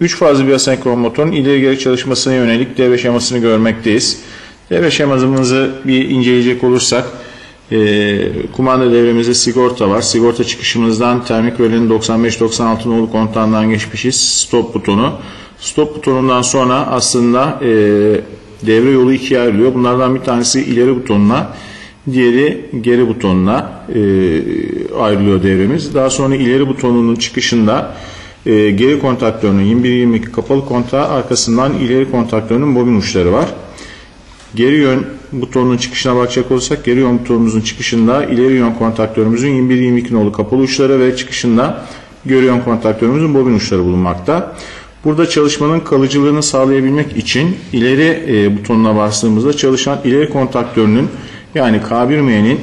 3 fazlı bir asenkron motorun ileri geri çalışmasına yönelik devre şemasını görmekteyiz. Devre şemasımızı bir inceleyecek olursak e, kumanda devremizde sigorta var. Sigorta çıkışımızdan termik rölenin 95-96 nolu kontağından geçmişiz. Stop butonu. Stop butonundan sonra aslında e, devre yolu ikiye ayrılıyor. Bunlardan bir tanesi ileri butonuna, diğeri geri butonuna e, ayrılıyor devremiz. Daha sonra ileri butonunun çıkışında e, geri kontaktörünün 21-22 kapalı kontağı arkasından ileri kontaktörünün bobin uçları var. Geri yön butonunun çıkışına bakacak olursak geri yön butonumuzun çıkışında ileri yön kontaktörümüzün 21-22 nolu kapalı uçları ve çıkışında geri yön kontaktörümüzün bobin uçları bulunmakta. Burada çalışmanın kalıcılığını sağlayabilmek için ileri e, butonuna bastığımızda çalışan ileri kontaktörünün yani K1M'nin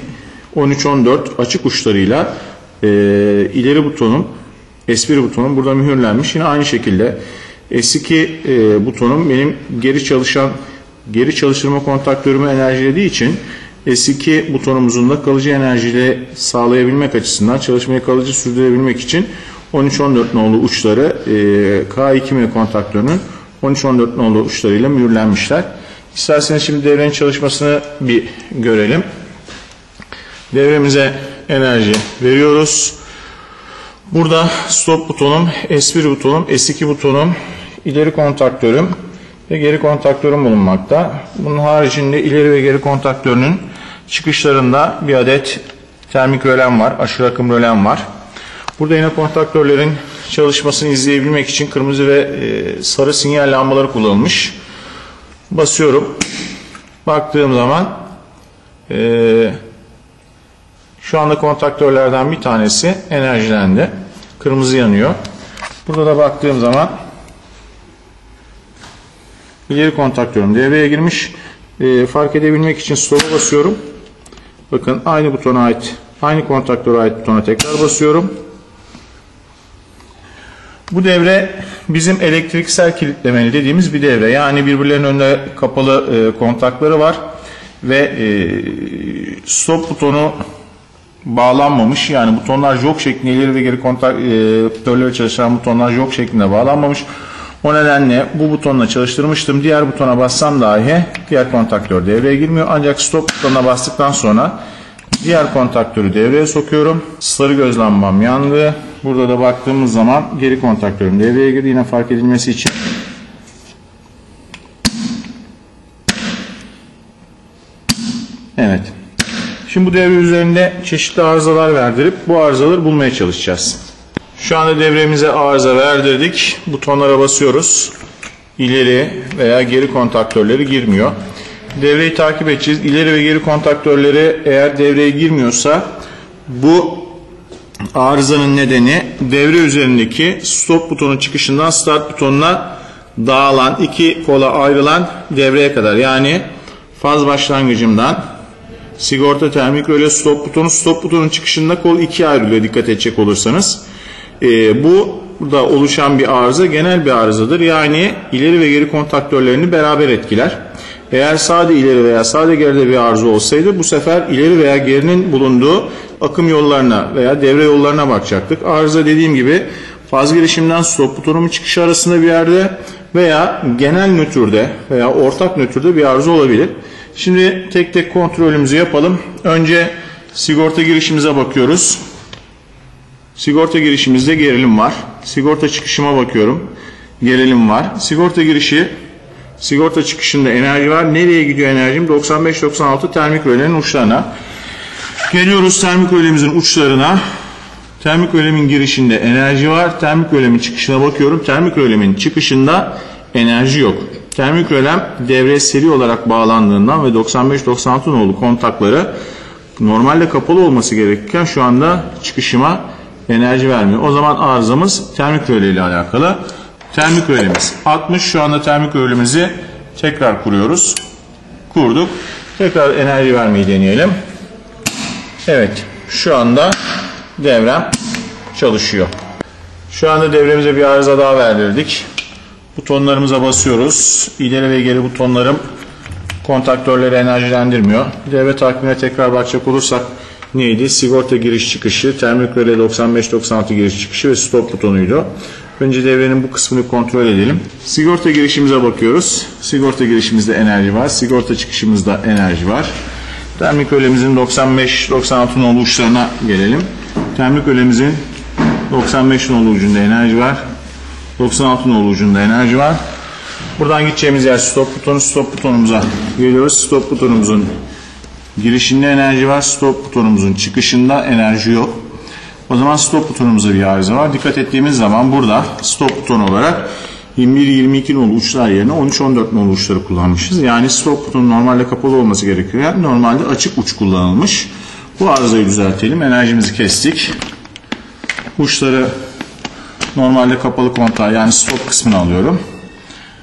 13-14 açık uçlarıyla e, ileri butonun S1 butonum burada mühürlenmiş. Yine aynı şekilde S2 e, butonum benim geri çalışan geri çalıştırma kontaktörümü enerjilediği için S2 butonumuzun da kalıcı enerjiyle sağlayabilmek açısından çalışmayı kalıcı sürdürebilmek için 13-14 nolu uçları e, K2M kontaktörünün 13-14 nolu uçlarıyla mühürlenmişler. İsterseniz şimdi devrenin çalışmasını bir görelim. Devremize enerji veriyoruz. Burada stop butonum, S1 butonum, S2 butonum, ileri kontaktörüm ve geri kontaktörüm bulunmakta. Bunun haricinde ileri ve geri kontaktörünün çıkışlarında bir adet termik rölen var, aşırı akım rölen var. Burada yine kontaktörlerin çalışmasını izleyebilmek için kırmızı ve e, sarı sinyal lambaları kullanılmış. Basıyorum. Baktığım zaman e, şu anda kontaktörlerden bir tanesi enerjilendi. Kırmızı yanıyor. Burada da baktığım zaman ileri kontaktörüm devreye girmiş. E, fark edebilmek için stop'a basıyorum. Bakın aynı butona ait, aynı kontaktöre ait butona tekrar basıyorum. Bu devre bizim elektriksel kilitlemeli dediğimiz bir devre. Yani birbirlerinin önünde kapalı e, kontakları var ve e, stop butonu bağlanmamış. Yani butonlar jok şeklinde ileri ve geri kontaktörleri e, çalışan butonlar jok şeklinde bağlanmamış. O nedenle bu butonla çalıştırmıştım. Diğer butona bassam dahi diğer kontaktör devreye girmiyor. Ancak stop butonuna bastıktan sonra diğer kontaktörü devreye sokuyorum. Sarı göz lambam yandı. Burada da baktığımız zaman geri kontaktörüm devreye girdi. Yine fark edilmesi için Evet. Şimdi bu devre üzerinde çeşitli arızalar verdirip bu arızaları bulmaya çalışacağız. Şu anda devremize arıza verdirdik. Butonlara basıyoruz. İleri veya geri kontaktörleri girmiyor. Devreyi takip edeceğiz. İleri ve geri kontaktörleri eğer devreye girmiyorsa bu arızanın nedeni devre üzerindeki stop butonu çıkışından start butonuna dağılan iki kola ayrılan devreye kadar yani faz başlangıcımdan sigorta termik röle stop butonu stop butonun çıkışında kol ikiye ayrılıyor dikkat edecek olursanız. Ee, bu burada oluşan bir arıza genel bir arızadır. Yani ileri ve geri kontaktörlerini beraber etkiler. Eğer sade ileri veya sade geride bir arıza olsaydı bu sefer ileri veya gerinin bulunduğu akım yollarına veya devre yollarına bakacaktık. Arıza dediğim gibi faz girişimden stop butonunun çıkışı arasında bir yerde veya genel nötrde veya ortak nötrde bir arıza olabilir. Şimdi tek tek kontrolümüzü yapalım. Önce sigorta girişimize bakıyoruz. Sigorta girişimizde gerilim var. Sigorta çıkışıma bakıyorum. Gerilim var. Sigorta girişi sigorta çıkışında enerji var. Nereye gidiyor enerjim? 95-96 termik rölenin uçlarına. Geliyoruz termik rölemizin uçlarına. Termik rölemin girişinde enerji var. Termik rölemin çıkışına bakıyorum. Termik rölemin çıkışında enerji yok. Termik rölem devreye seri olarak bağlandığından ve 95-96 nolu kontakları normalde kapalı olması gerekirken şu anda çıkışıma enerji vermiyor. O zaman arızamız termik röle ile alakalı. Termik rölemiz 60. Şu anda termik rölemizi tekrar kuruyoruz. Kurduk. Tekrar enerji vermeyi deneyelim. Evet. Şu anda devrem çalışıyor. Şu anda devremize bir arıza daha verdirdik. Butonlarımıza basıyoruz. İleri ve geri butonlarım kontaktörleri enerjilendirmiyor. Devre takvimine tekrar bakacak olursak neydi? Sigorta giriş çıkışı, termik röle 95-96 giriş çıkışı ve stop butonuydu. Önce devrenin bu kısmını kontrol edelim. Sigorta girişimize bakıyoruz. Sigorta girişimizde enerji var. Sigorta çıkışımızda enerji var. Termik ölemizin 95-96 nolu uçlarına gelelim. Termik ölemizin 95 nolu ucunda enerji var. 96 nolu ucunda enerji var. Buradan gideceğimiz yer stop butonu. Stop butonumuza geliyoruz. Stop butonumuzun girişinde enerji var. Stop butonumuzun çıkışında enerji yok. O zaman stop butonumuzda bir arıza var. Dikkat ettiğimiz zaman burada stop butonu olarak 21-22 nolu uçlar yerine 13-14 nolu uçları kullanmışız. Yani stop butonu normalde kapalı olması gerekiyor. Yani normalde açık uç kullanılmış. Bu arızayı düzeltelim. Enerjimizi kestik. Uçları normalde kapalı kontağa yani stop kısmını alıyorum.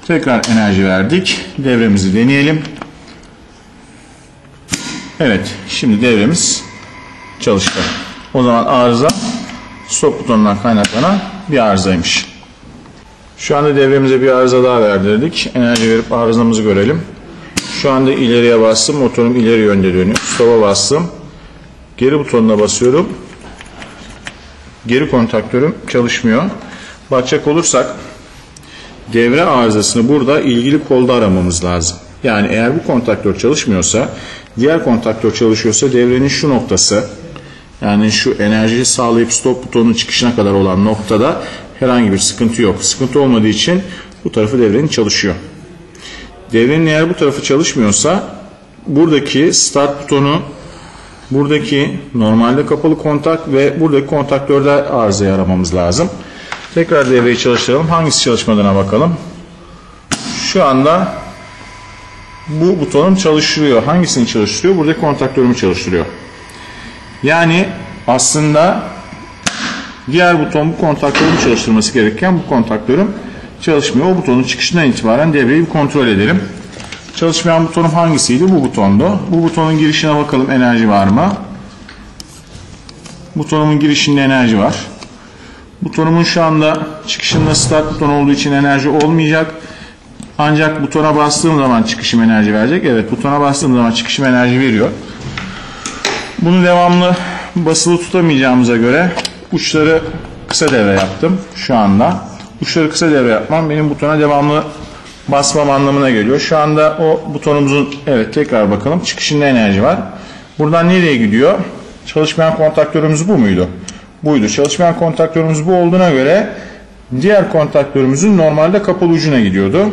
Tekrar enerji verdik. Devremizi deneyelim. Evet. Şimdi devremiz çalıştı. O zaman arıza stop butonundan kaynaklanan bir arızaymış. Şu anda devremize bir arıza daha verdirdik. Enerji verip arızamızı görelim. Şu anda ileriye bastım. Motorum ileri yönde dönüyor. Stop'a bastım. Geri butonuna basıyorum. Geri kontaktörüm çalışmıyor. Bakacak olursak devre arızasını burada ilgili kolda aramamız lazım. Yani eğer bu kontaktör çalışmıyorsa, diğer kontaktör çalışıyorsa devrenin şu noktası, yani şu enerjiyi sağlayıp stop butonunun çıkışına kadar olan noktada herhangi bir sıkıntı yok. Sıkıntı olmadığı için bu tarafı devrenin çalışıyor. Devrenin eğer bu tarafı çalışmıyorsa buradaki start butonu, buradaki normalde kapalı kontak ve buradaki kontaktörde arızayı aramamız lazım. Tekrar devreyi çalıştıralım. Hangisi çalışmadığına bakalım. Şu anda bu butonum çalıştırıyor. Hangisini çalıştırıyor? Buradaki kontaktörümü çalıştırıyor. Yani aslında diğer buton bu kontaktörün çalıştırması gerekirken bu kontaktörüm çalışmıyor. O butonun çıkışından itibaren devreyi kontrol edelim. Çalışmayan butonum hangisiydi? Bu butondu. Bu butonun girişine bakalım enerji var mı? Butonumun girişinde enerji var. Butonumun şu anda çıkışında start buton olduğu için enerji olmayacak. Ancak butona bastığım zaman çıkışım enerji verecek. Evet butona bastığım zaman çıkışım enerji veriyor. Bunu devamlı basılı tutamayacağımıza göre uçları kısa devre yaptım şu anda. Uçları kısa devre yapmam benim butona devamlı basmam anlamına geliyor. Şu anda o butonumuzun evet tekrar bakalım çıkışında enerji var. Buradan nereye gidiyor? Çalışmayan kontaktörümüz bu muydu? Buydu. Çalışmayan kontaktörümüz bu olduğuna göre diğer kontaktörümüzün normalde kapalı ucuna gidiyordu.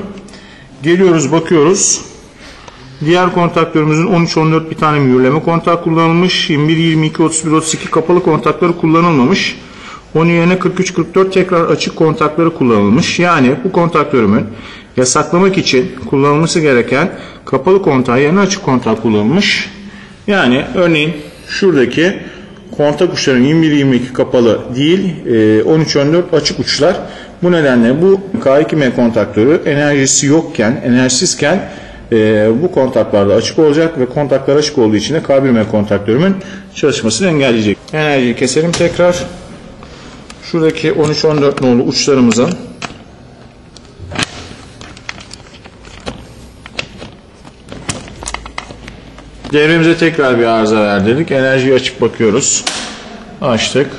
Geliyoruz bakıyoruz. Diğer kontaktörümüzün 13-14 bir tane mühürleme kontak kullanılmış. 21, 22, 31, 32 kapalı kontakları kullanılmamış. Onun yerine 43, 44 tekrar açık kontakları kullanılmış. Yani bu kontaktörümün yasaklamak için kullanılması gereken kapalı kontağı yerine açık kontak kullanılmış. Yani örneğin şuradaki kontak uçların 21-22 kapalı değil 13-14 açık uçlar. Bu nedenle bu K2M kontaktörü enerjisi yokken, enerjisizken e, bu kontaklarda açık olacak ve kontaklar açık olduğu için de K1M kontaktörümün çalışmasını engelleyecek. Enerjiyi keselim tekrar. Şuradaki 13-14 nolu uçlarımızın Devremize tekrar bir arıza verdirdik. Enerjiyi açıp bakıyoruz. Açtık.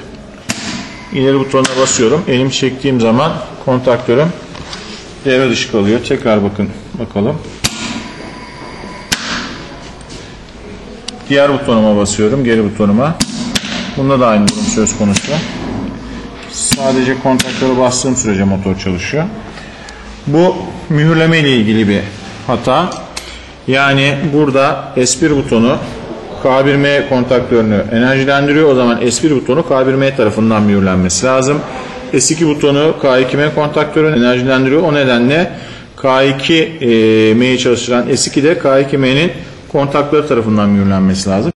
İleri butonuna basıyorum. Elim çektiğim zaman kontaktörüm devre dışı kalıyor. Tekrar bakın bakalım. Diğer butonuma basıyorum. Geri butonuma. Bunda da aynı durum söz konusu. Sadece kontaktörü bastığım sürece motor çalışıyor. Bu mühürleme ile ilgili bir hata. Yani burada S1 butonu K1M kontaktörünü enerjilendiriyor. O zaman S1 butonu K1M tarafından mühürlenmesi lazım. S2 butonu K2M kontaktörünü enerjilendiriyor. O nedenle K2M'yi çalıştıran S2 de K2M'nin kontakları tarafından mühürlenmesi lazım.